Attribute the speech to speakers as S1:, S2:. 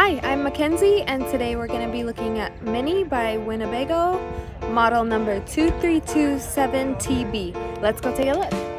S1: Hi, I'm Mackenzie and today we're going to be looking at Minnie by Winnebago, model number 2327TB. Let's go take a look.